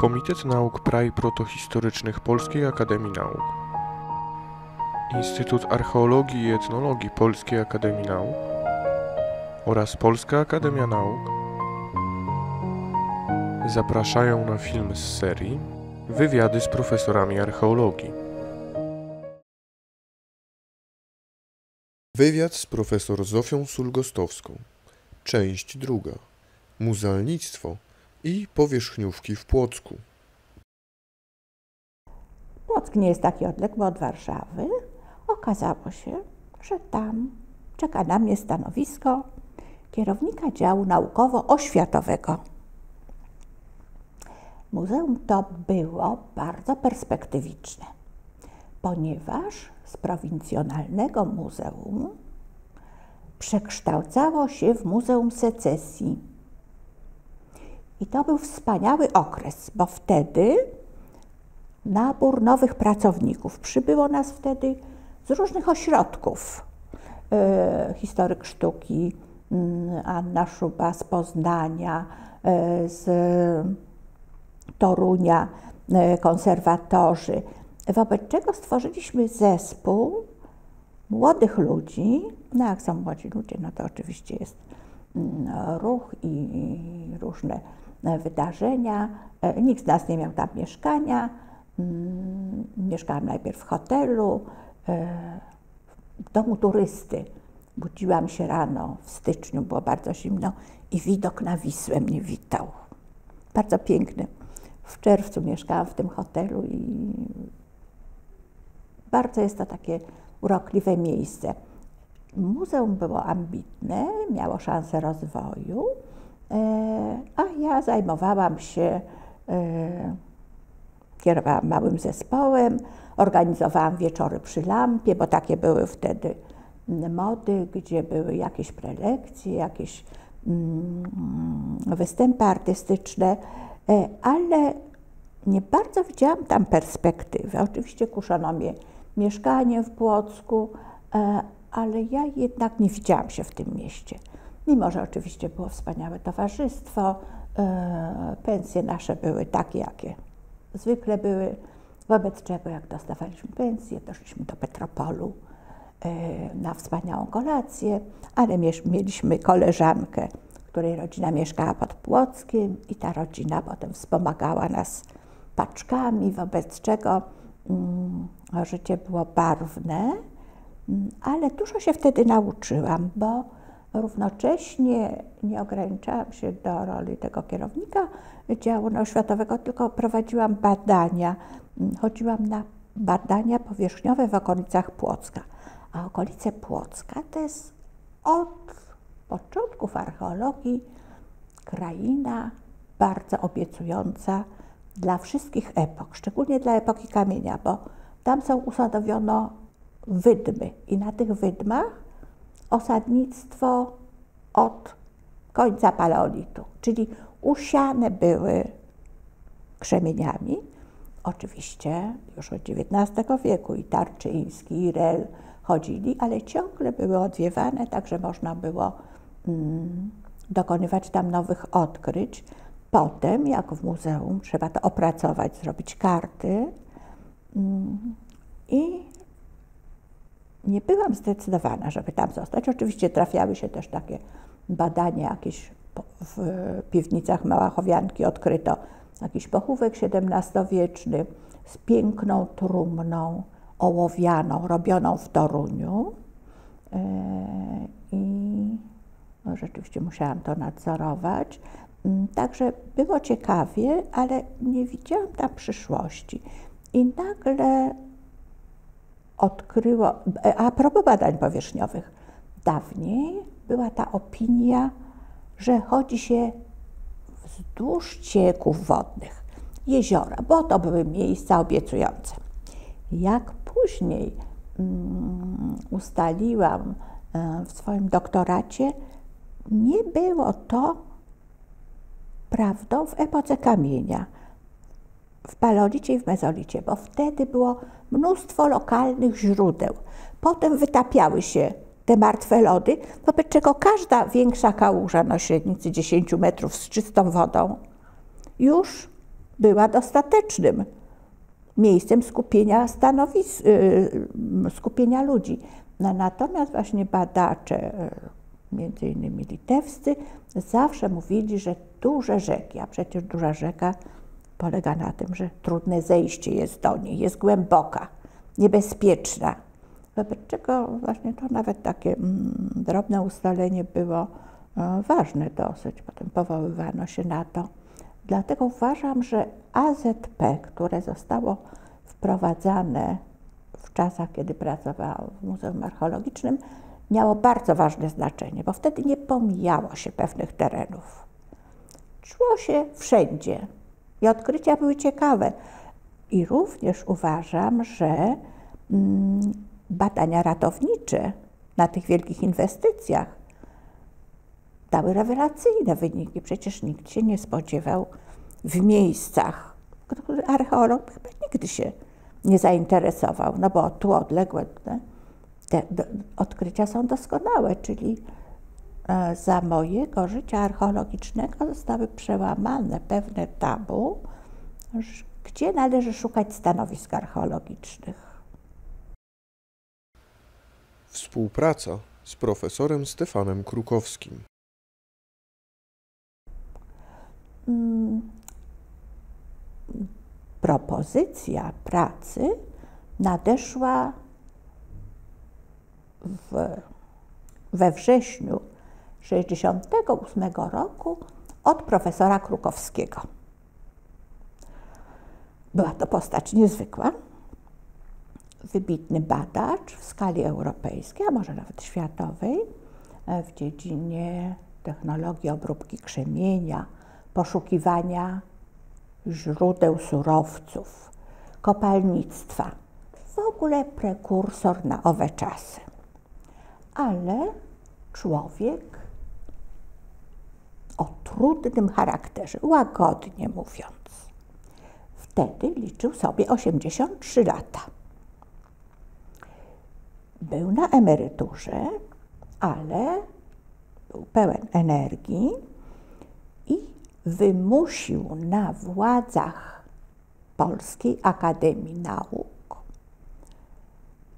Komitet Nauk Praj Protohistorycznych Polskiej Akademii Nauk Instytut Archeologii i Etnologii Polskiej Akademii Nauk oraz Polska Akademia Nauk zapraszają na film z serii Wywiady z profesorami archeologii. Wywiad z profesor Zofią Sulgostowską. Część druga. Muzealnictwo i powierzchniówki w Płocku. Płock nie jest taki odległy od Warszawy. Okazało się, że tam czeka na mnie stanowisko kierownika działu naukowo-oświatowego. Muzeum to było bardzo perspektywiczne, ponieważ z prowincjonalnego muzeum przekształcało się w Muzeum Secesji. I to był wspaniały okres, bo wtedy nabór nowych pracowników. Przybyło nas wtedy z różnych ośrodków. E, historyk sztuki, mm, Anna Szuba z Poznania, e, z Torunia, e, konserwatorzy. Wobec czego stworzyliśmy zespół młodych ludzi. No jak są młodzi ludzie, no to oczywiście jest mm, ruch i różne wydarzenia. Nikt z nas nie miał tam mieszkania. Mm, mieszkałam najpierw w hotelu, w domu turysty. Budziłam się rano w styczniu, było bardzo zimno i widok na Wisłę mnie witał. Bardzo piękny. W czerwcu mieszkałam w tym hotelu i bardzo jest to takie urokliwe miejsce. Muzeum było ambitne, miało szansę rozwoju, e, a ja zajmowałam się, e, kierowałam małym zespołem, organizowałam wieczory przy lampie, bo takie były wtedy mody, gdzie były jakieś prelekcje, jakieś mm, występy artystyczne, e, ale nie bardzo widziałam tam perspektywy. Oczywiście kuszono mnie mieszkaniem w Płocku, e, ale ja jednak nie widziałam się w tym mieście. Mimo, że oczywiście było wspaniałe towarzystwo, e, pensje nasze były takie, jakie zwykle były, wobec czego jak dostawaliśmy pensję, doszliśmy do Petropolu e, na wspaniałą kolację, ale mieliśmy koleżankę, której rodzina mieszkała pod Płockiem i ta rodzina potem wspomagała nas paczkami, wobec czego mm, życie było barwne, mm, ale dużo się wtedy nauczyłam, bo równocześnie nie ograniczałam się do roli tego kierownika działu oświatowego, tylko prowadziłam badania. Chodziłam na badania powierzchniowe w okolicach Płocka. A okolice Płocka to jest od początków archeologii kraina bardzo obiecująca dla wszystkich epok, szczególnie dla epoki kamienia, bo tam są usadowiono wydmy i na tych wydmach osadnictwo od końca paleolitu, czyli usiane były krzemieniami. Oczywiście już od XIX wieku i Tarczyński, i Rel chodzili, ale ciągle były odwiewane, także można było mm, dokonywać tam nowych odkryć. Potem, jak w muzeum, trzeba to opracować, zrobić karty. Mm, I nie byłam zdecydowana, żeby tam zostać. Oczywiście trafiały się też takie badania, jakieś w piwnicach Małachowianki odkryto jakiś pochówek XVII-wieczny z piękną trumną ołowianą, robioną w Toruniu. E, I no, rzeczywiście musiałam to nadzorować. Mm, także było ciekawie, ale nie widziałam tam przyszłości. I nagle odkryło, a propos badań powierzchniowych, dawniej była ta opinia, że chodzi się wzdłuż cieków wodnych, jeziora, bo to były miejsca obiecujące. Jak później um, ustaliłam um, w swoim doktoracie, nie było to prawdą w epoce kamienia, w paleolicie i w mezolicie, bo wtedy było mnóstwo lokalnych źródeł. Potem wytapiały się te martwe lody, wobec czego każda większa kałuża na średnicy 10 metrów z czystą wodą już była dostatecznym miejscem skupienia stanowisk, y, skupienia ludzi. No, natomiast właśnie badacze, y, między innymi litewscy, zawsze mówili, że duże rzeki, a przecież duża rzeka polega na tym, że trudne zejście jest do niej, jest głęboka, niebezpieczna. Wobec czego właśnie to nawet takie mm, drobne ustalenie było e, ważne dosyć. Potem powoływano się na to. Dlatego uważam, że AZP, które zostało wprowadzane w czasach, kiedy pracowałam w Muzeum Archeologicznym, miało bardzo ważne znaczenie, bo wtedy nie pomijało się pewnych terenów. Szło się wszędzie i odkrycia były ciekawe. I również uważam, że mm, badania ratownicze na tych wielkich inwestycjach dały rewelacyjne wyniki. Przecież nikt się nie spodziewał w miejscach, archeolog chyba nigdy się nie zainteresował, no bo tu odległe te odkrycia są doskonałe, czyli za mojego życia archeologicznego zostały przełamane pewne tabu, gdzie należy szukać stanowisk archeologicznych. Współpraca z profesorem Stefanem Krukowskim. Mm, propozycja pracy nadeszła w, we wrześniu 1968 roku od profesora Krukowskiego. Była to postać niezwykła, wybitny badacz w skali europejskiej, a może nawet światowej, e, w dziedzinie technologii obróbki krzemienia, poszukiwania źródeł surowców, kopalnictwa. W ogóle prekursor na owe czasy ale człowiek o trudnym charakterze, łagodnie mówiąc. Wtedy liczył sobie 83 lata. Był na emeryturze, ale był pełen energii i wymusił na władzach Polskiej Akademii Nauk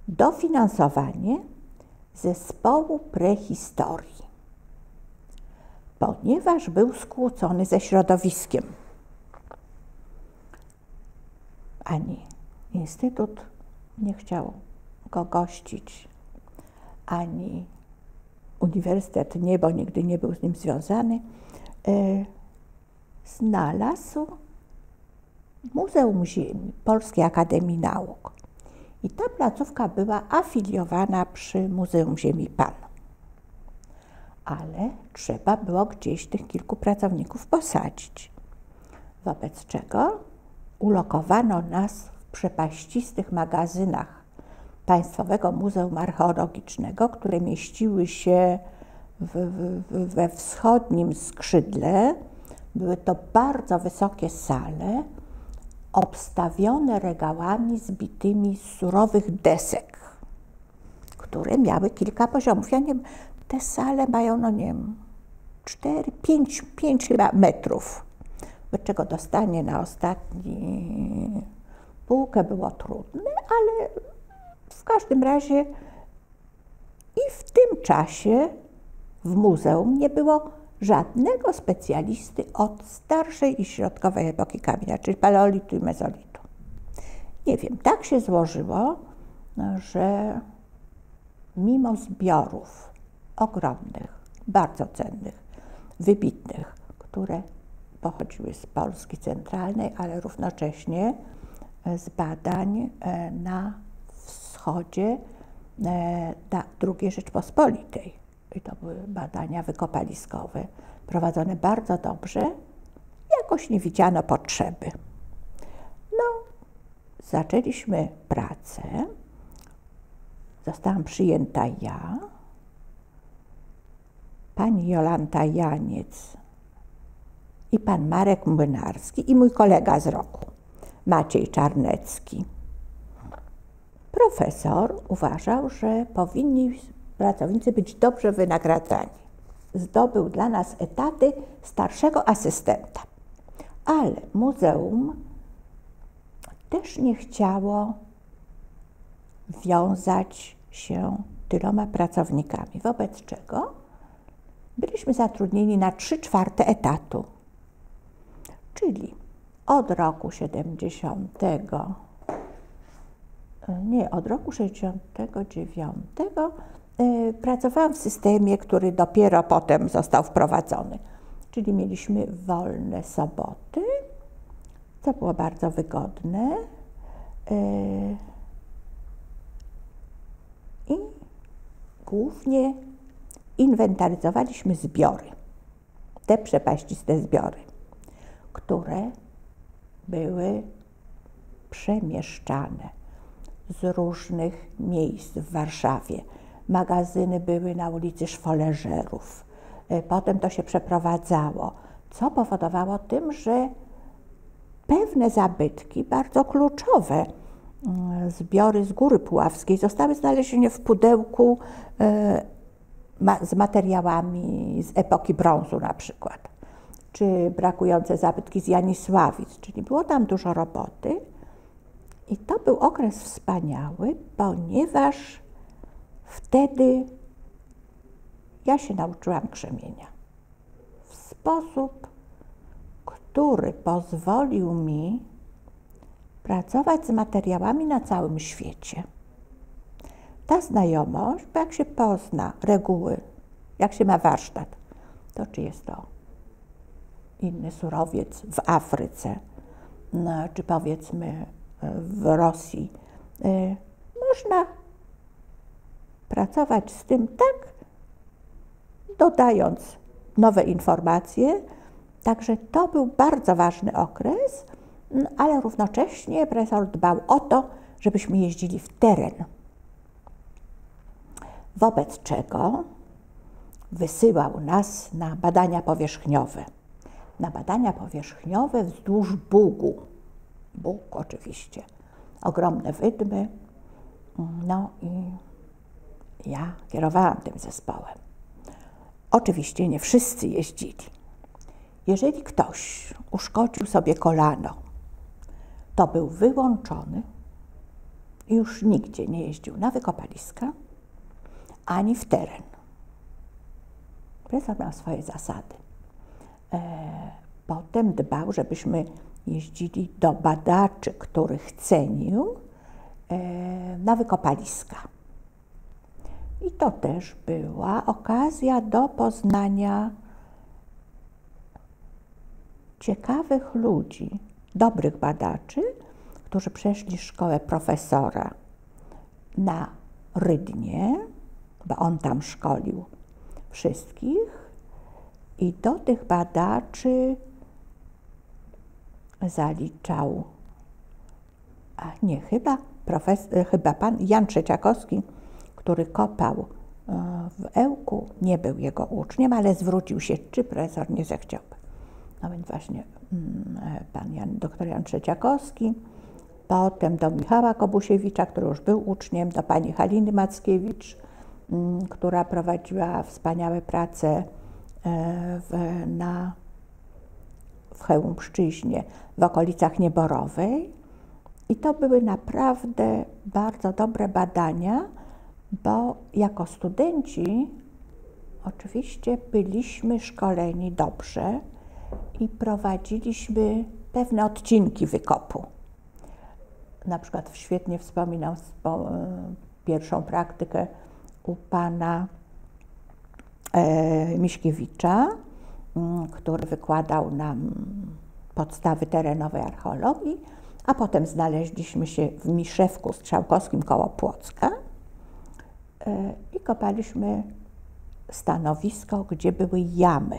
dofinansowanie zespołu prehistorii, ponieważ był skłócony ze środowiskiem. Ani Instytut nie chciał go gościć, ani Uniwersytet nie, bo nigdy nie był z nim związany, e, znalazł Muzeum Ziemi Polskiej Akademii Nauk i ta placówka była afiliowana przy Muzeum Ziemi Pan. Ale trzeba było gdzieś tych kilku pracowników posadzić. Wobec czego ulokowano nas w przepaścistych magazynach Państwowego Muzeum Archeologicznego, które mieściły się w, w, we wschodnim skrzydle. Były to bardzo wysokie sale, obstawione regałami zbitymi z surowych desek, które miały kilka poziomów. Ja nie te sale mają, no nie wiem, 4, 5, 5 chyba metrów, do czego dostanie na ostatni półkę było trudne, ale w każdym razie i w tym czasie w muzeum nie było żadnego specjalisty od starszej i środkowej epoki kamienia, czyli paleolitu i mezolitu. Nie wiem, tak się złożyło, że mimo zbiorów ogromnych, bardzo cennych, wybitnych, które pochodziły z Polski centralnej, ale równocześnie z badań e, na wschodzie e, II Rzeczpospolitej i to były badania wykopaliskowe, prowadzone bardzo dobrze, jakoś nie widziano potrzeby. No, zaczęliśmy pracę. Zostałam przyjęta ja, pani Jolanta Janiec i pan Marek Młynarski i mój kolega z roku, Maciej Czarnecki. Profesor uważał, że powinni pracownicy być dobrze wynagradzani. Zdobył dla nas etaty starszego asystenta. Ale muzeum też nie chciało wiązać się tyloma pracownikami, wobec czego byliśmy zatrudnieni na 3 czwarte etatu. Czyli od roku 70, nie, od roku 69 y, pracowałam w systemie, który dopiero potem został wprowadzony. Czyli mieliśmy wolne soboty, co było bardzo wygodne. Y, I głównie inwentaryzowaliśmy zbiory, te przepaściste zbiory, które były przemieszczane z różnych miejsc w Warszawie. Magazyny były na ulicy Szwoleżerów. E, potem to się przeprowadzało, co powodowało tym, że pewne zabytki, bardzo kluczowe, mm, zbiory z Góry Puławskiej zostały znalezione w pudełku e, z materiałami z epoki brązu na przykład, czy brakujące zabytki z Janisławic, czyli było tam dużo roboty. I to był okres wspaniały, ponieważ wtedy ja się nauczyłam krzemienia w sposób, który pozwolił mi pracować z materiałami na całym świecie. Ta znajomość, bo jak się pozna reguły, jak się ma warsztat, to czy jest to inny surowiec w Afryce, no, czy powiedzmy w Rosji, y, można pracować z tym tak, dodając nowe informacje. Także to był bardzo ważny okres, ale równocześnie profesor dbał o to, żebyśmy jeździli w teren. Wobec czego wysyłał nas na badania powierzchniowe. Na badania powierzchniowe wzdłuż Bugu Bóg oczywiście, ogromne wydmy. No i ja kierowałam tym zespołem. Oczywiście nie wszyscy jeździli. Jeżeli ktoś uszkodził sobie kolano, to był wyłączony i już nigdzie nie jeździł na wykopaliska ani w teren. Profesor miał swoje zasady. E, potem dbał, żebyśmy jeździli do badaczy, których cenił, e, na wykopaliska. I to też była okazja do poznania ciekawych ludzi, dobrych badaczy, którzy przeszli szkołę profesora na Rydnie, bo on tam szkolił wszystkich. I do tych badaczy zaliczał, a nie, chyba, profes, chyba pan Jan Trzeciakowski, który kopał e, w Ełku, nie był jego uczniem, ale zwrócił się, czy profesor nie zechciałby. No więc właśnie mm, e, pan Jan, doktor Jan Trzeciakowski, potem do Michała Kobusiewicza, który już był uczniem, do pani Haliny Mackiewicz, która prowadziła wspaniałe prace e, w, na w Chełmszczyźnie, w okolicach Nieborowej. I to były naprawdę bardzo dobre badania, bo jako studenci oczywiście byliśmy szkoleni dobrze i prowadziliśmy pewne odcinki wykopu. Na przykład świetnie wspominam pierwszą praktykę u pana e, Miśkiewicza, Mm, który wykładał nam podstawy terenowej archeologii, a potem znaleźliśmy się w Miszewku Strzałkowskim koło Płocka e, i kopaliśmy stanowisko, gdzie były jamy